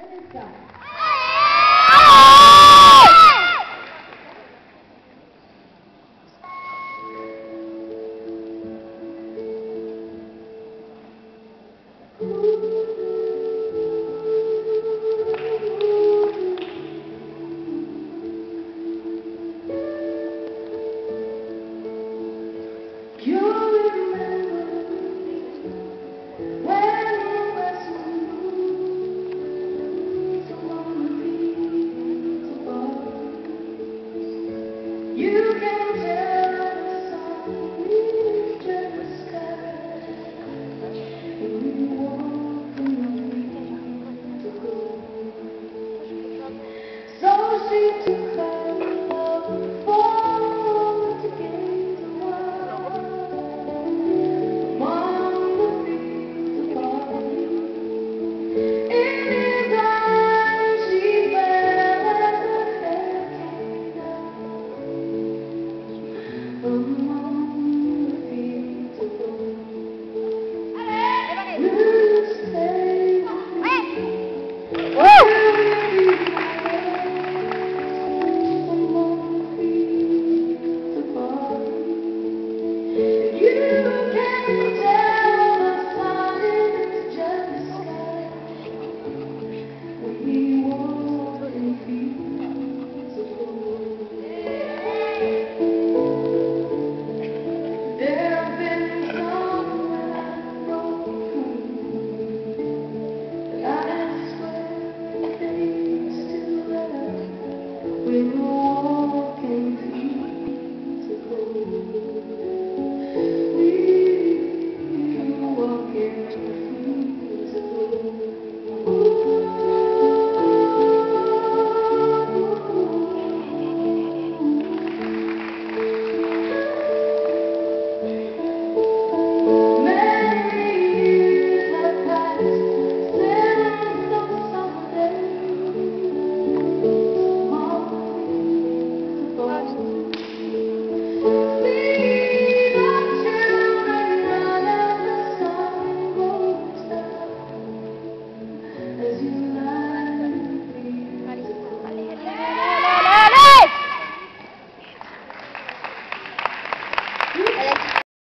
Atenção. You can Oh. We